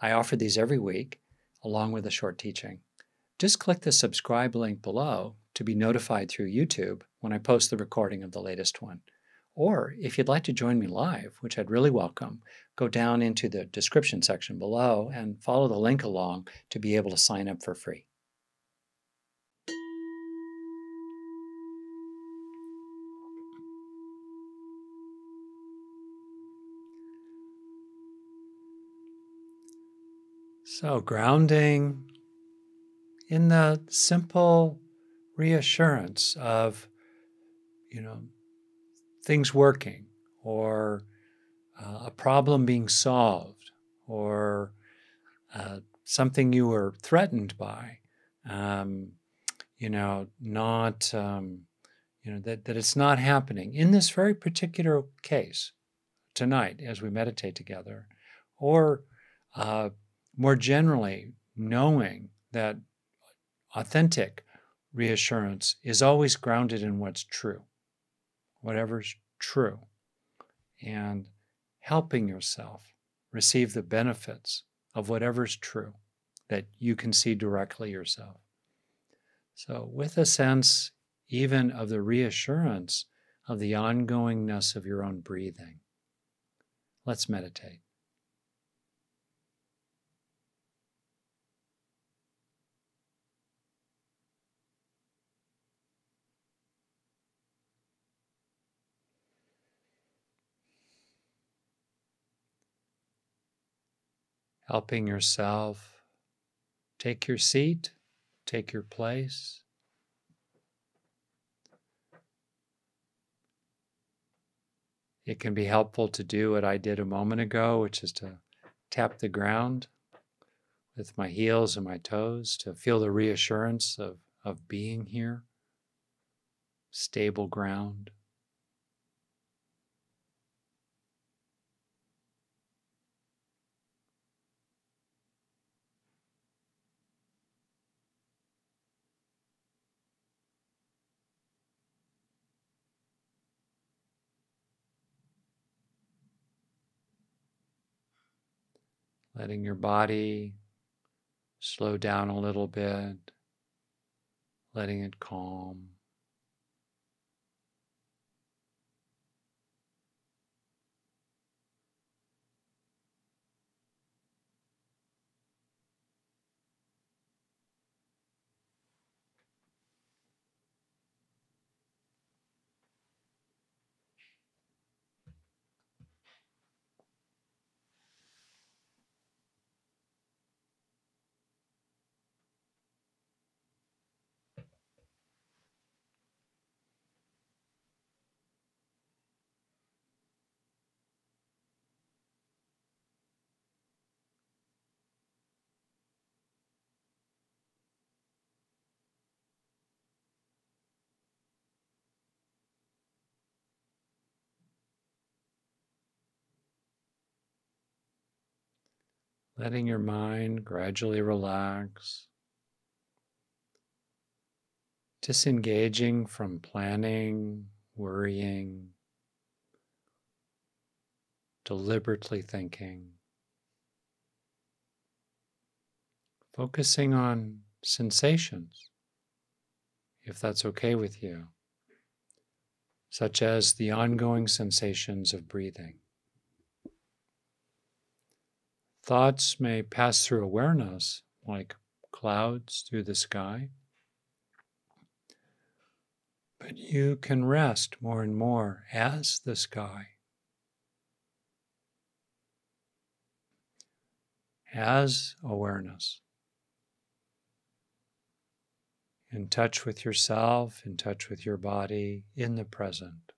I offer these every week, along with a short teaching. Just click the subscribe link below to be notified through YouTube when I post the recording of the latest one. Or if you'd like to join me live, which I'd really welcome, go down into the description section below and follow the link along to be able to sign up for free. So, grounding in the simple reassurance of, you know, things working or uh, a problem being solved or uh, something you were threatened by, um, you know, not, um, you know, that, that it's not happening. In this very particular case tonight as we meditate together, or uh, more generally, knowing that authentic reassurance is always grounded in what's true, whatever's true, and helping yourself receive the benefits of whatever's true that you can see directly yourself. So, with a sense even of the reassurance of the ongoingness of your own breathing, let's meditate. Helping yourself take your seat, take your place. It can be helpful to do what I did a moment ago, which is to tap the ground with my heels and my toes to feel the reassurance of, of being here, stable ground. Letting your body slow down a little bit, letting it calm. Letting your mind gradually relax, disengaging from planning, worrying, deliberately thinking, focusing on sensations, if that's okay with you, such as the ongoing sensations of breathing. Thoughts may pass through awareness like clouds through the sky. But you can rest more and more as the sky, as awareness, in touch with yourself, in touch with your body, in the present.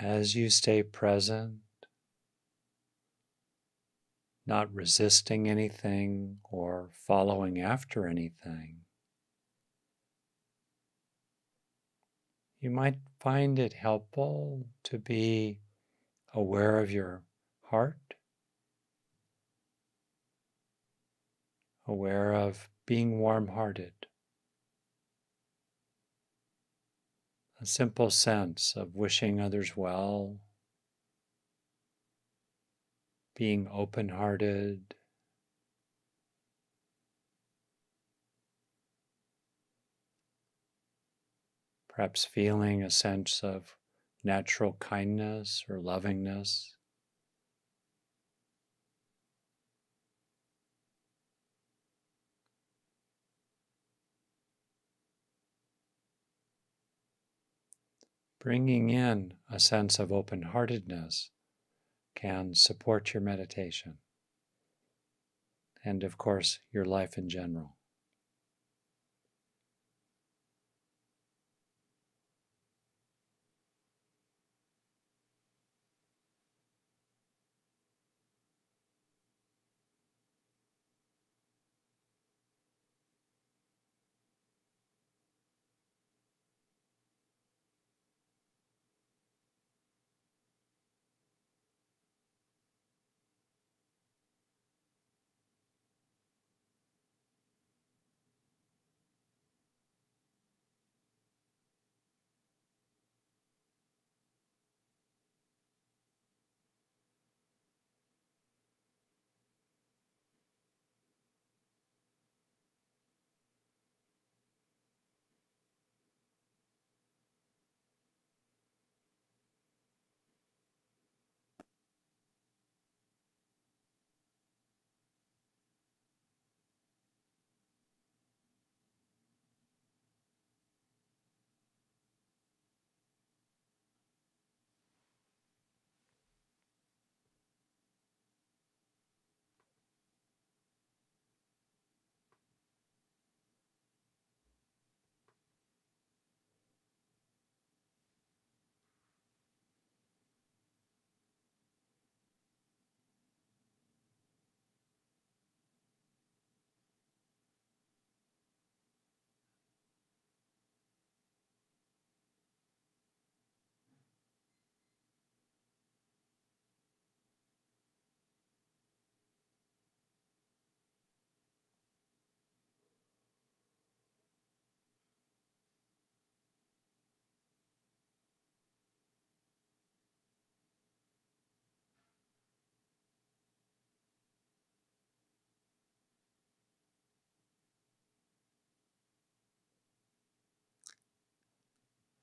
As you stay present, not resisting anything or following after anything, you might find it helpful to be aware of your heart, aware of being warm hearted. A simple sense of wishing others well, being open hearted. Perhaps feeling a sense of natural kindness or lovingness. Bringing in a sense of open heartedness can support your meditation and, of course, your life in general.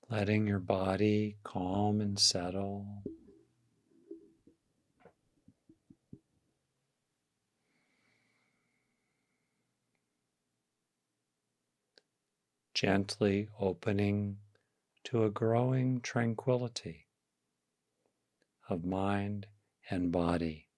Letting your body calm and settle. Gently opening to a growing tranquility of mind and body.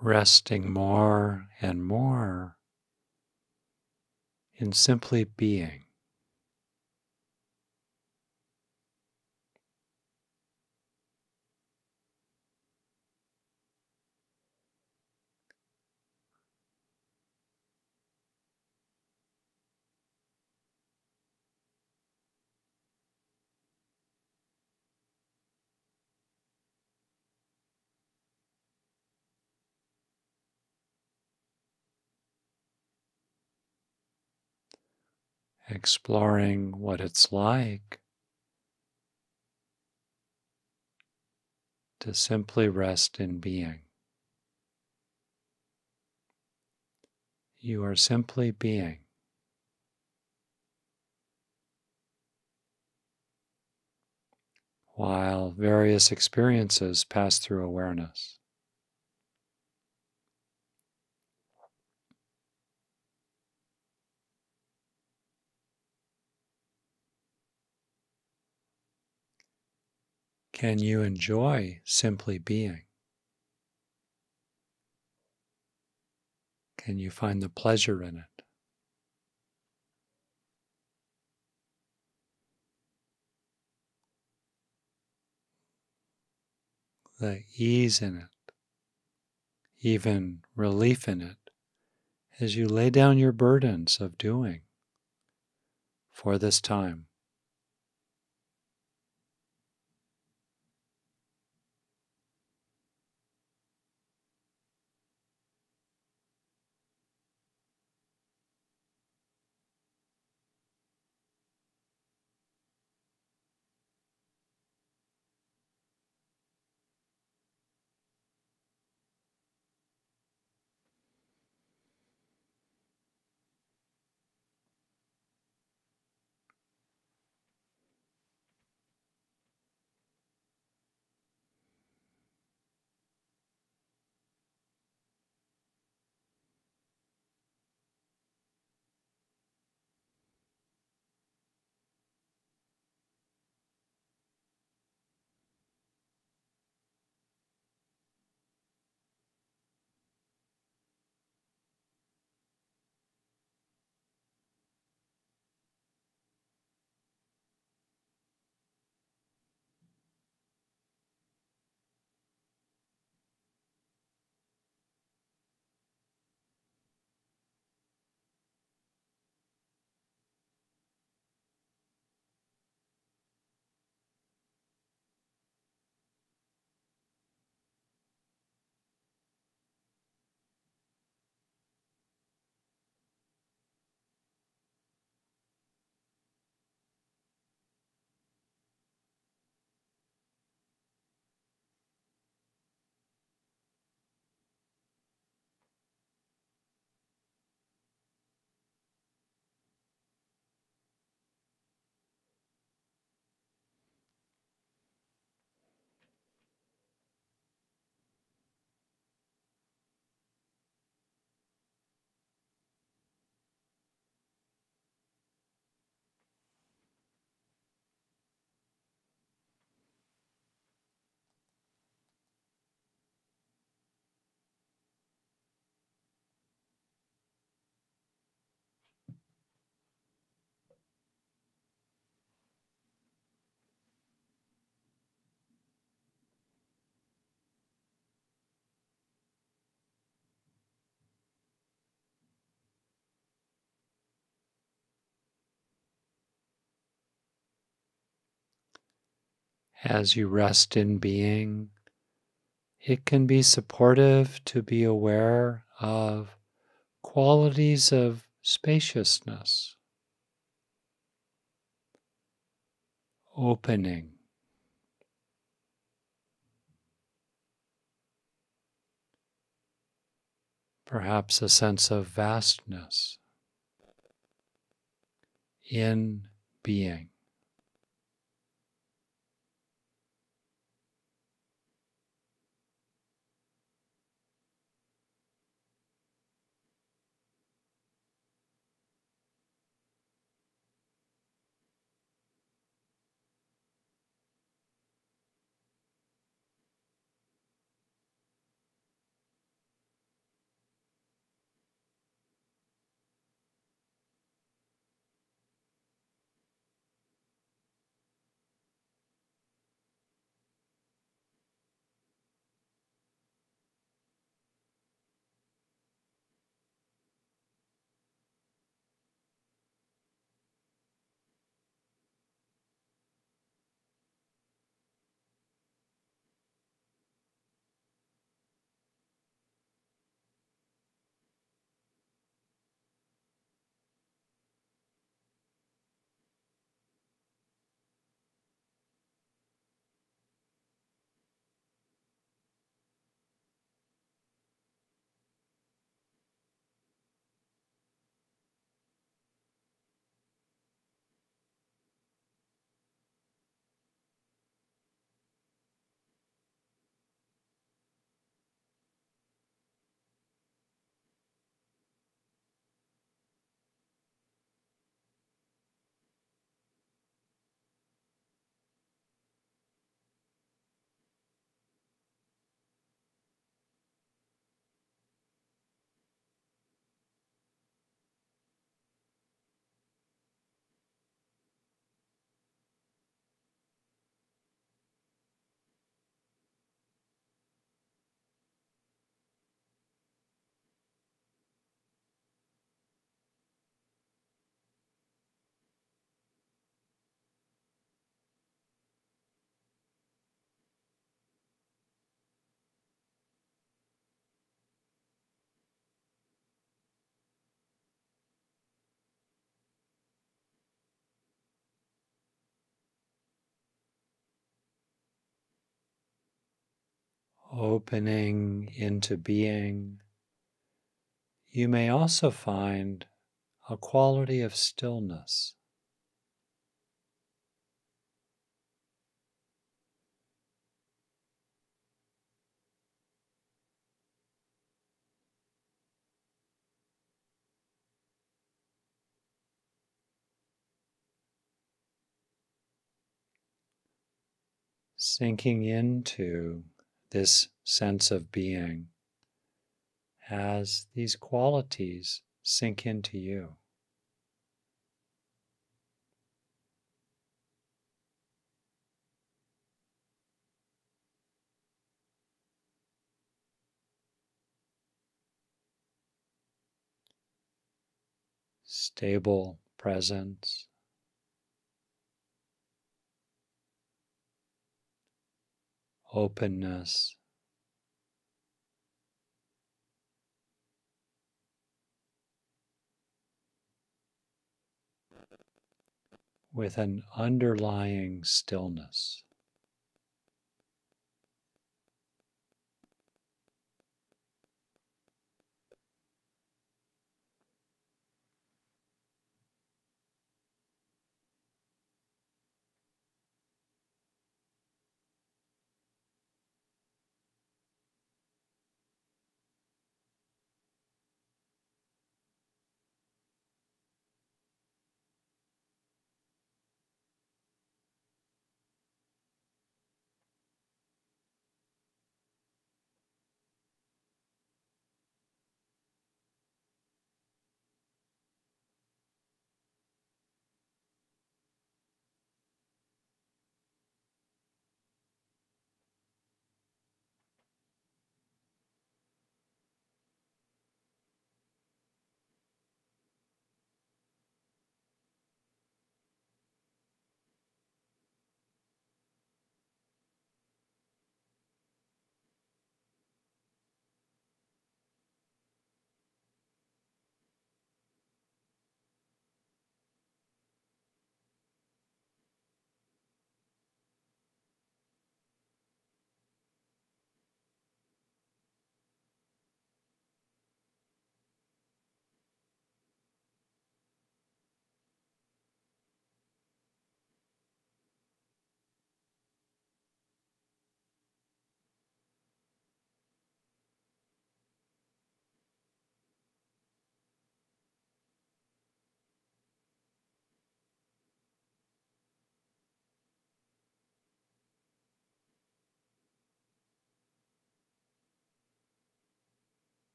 Resting more and more in simply being. exploring what it's like to simply rest in being. You are simply being. While various experiences pass through awareness. Can you enjoy simply being? Can you find the pleasure in it? The ease in it, even relief in it, as you lay down your burdens of doing for this time. As you rest in being, it can be supportive to be aware of qualities of spaciousness, opening. Perhaps a sense of vastness in being. Opening into being, you may also find a quality of stillness. Sinking into this sense of being as these qualities sink into you. Stable presence. Openness. with an underlying stillness.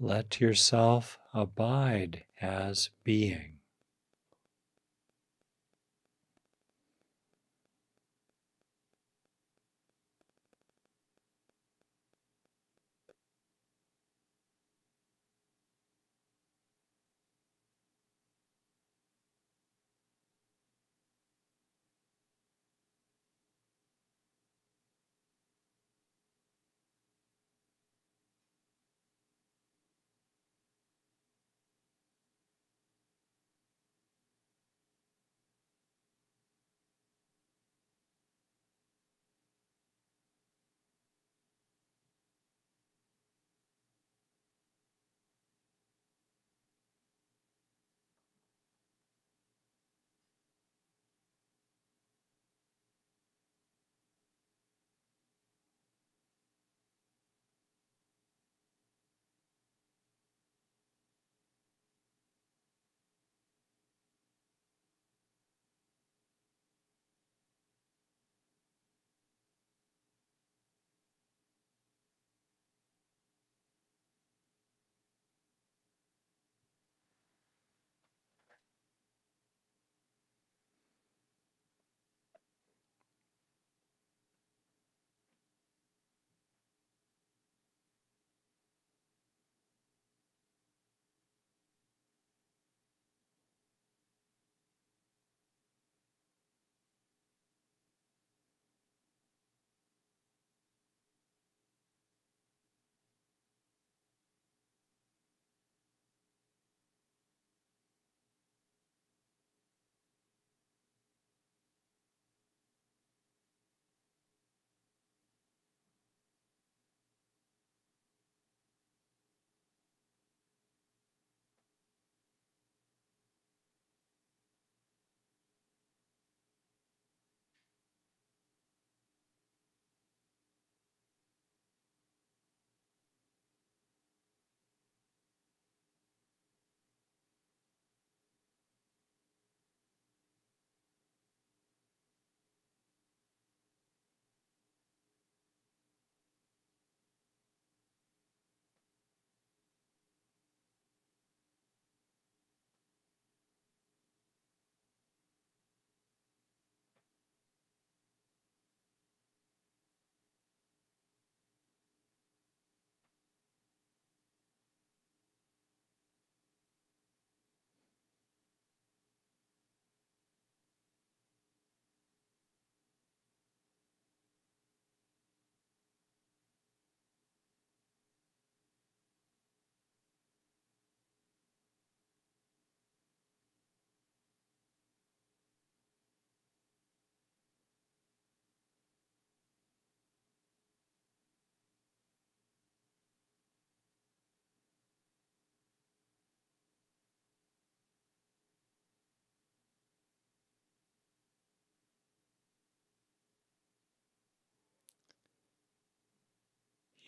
Let yourself abide as being.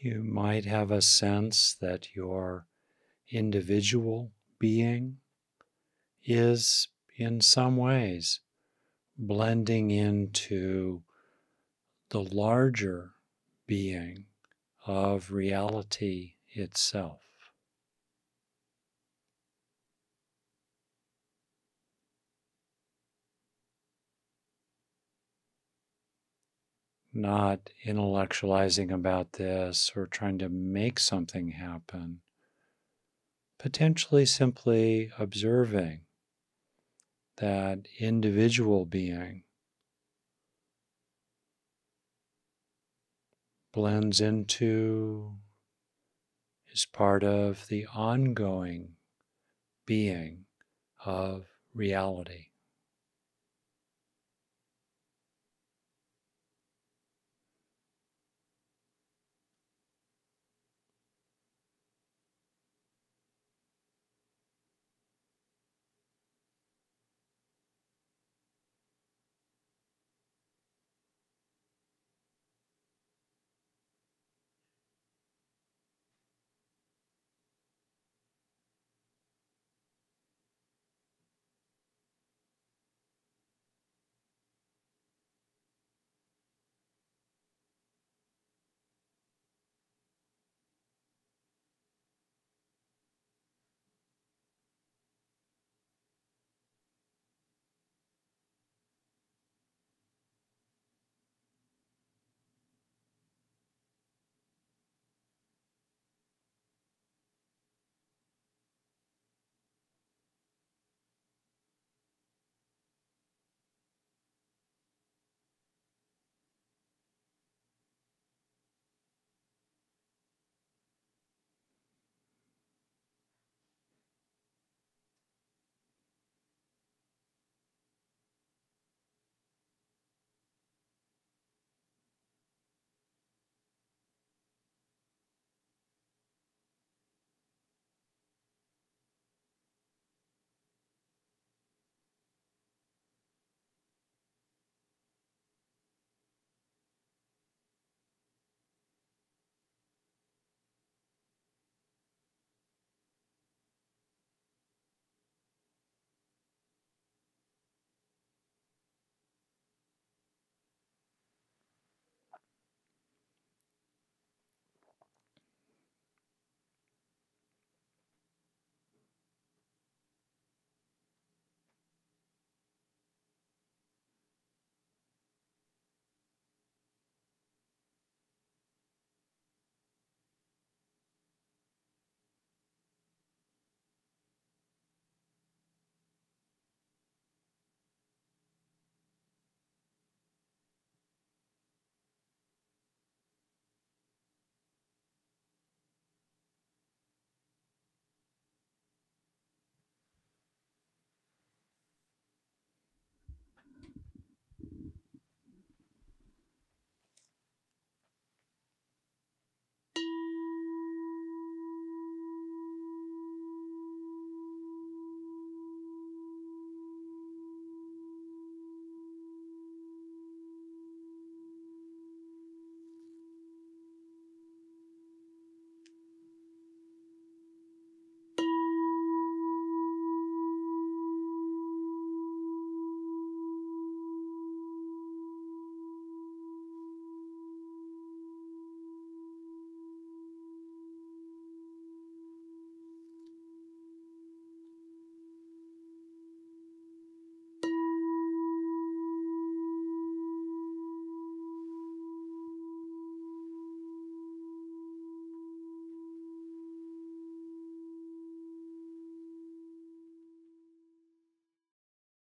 You might have a sense that your individual being is, in some ways, blending into the larger being of reality itself. Not intellectualizing about this or trying to make something happen, potentially simply observing that individual being blends into, is part of the ongoing being of reality.